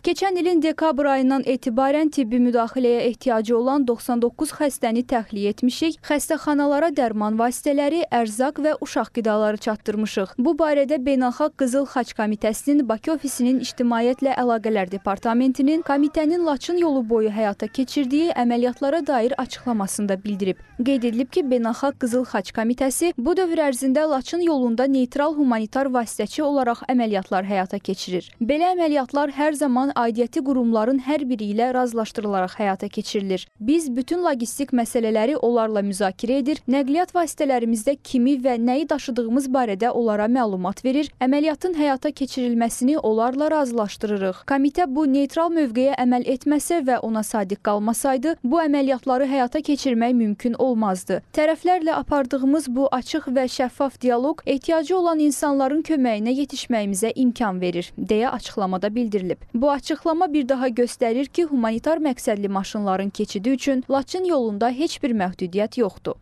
Keçən ilin dekabr ayından etibarən tibbi müdaxiləyə ehtiyacı olan 99 xəstəni təxliyə etmişik, xəstəxanalara dərman vasitələri, ərzaq və uşaq qidaları çatdırmışıq. Bu barədə Beynəlxalq Qızıl Xaç Komitəsinin Bakı ofisinin İctimaiyyətlə Əlaqələr Departamentinin komitənin Laçın yolu boyu həyata keçirdiyi əməliyyatlara dair açıqlamasında bildirib. Qeyd edilib ki, Beynəlxalq Qızıl Xaç Komitəsi bu dövr ərzində Laçın yolunda neytral humanitar vasitəçi olaraq əməliyyatlar həyata keçirir. Belə əməliyyatlar hər zaman aidiyyəti qurumların hər biri ilə razılaşdırılaraq həyata keçirilir. Biz bütün logistik məsələləri onlarla müzakirə edir, nəqliyyat vasitələrimizdə kimi və nəyi daşıdığımız barədə onlara məlumat verir, əməliyyatın həyata keçirilməsini onlarla razılaşdırırıq. Komitə bu neytral mövqeyə əməl etməsə və ona sadiq qalmasaydı, bu əməliyyatları həyata keçirmək mümkün olmazdı. Tərəflərlə apardığımız bu açıq və şəffaf dialoq ehtiyacı olan insanların köməyinə yetişməyimizə imkan verir, deyə açıqlamada bildirilib. Bu açıqlama bir daha göstərir ki, humanitar məqsədli maşınların keçidi üçün Laçın yolunda heç bir məhdudiyyət yoxdur.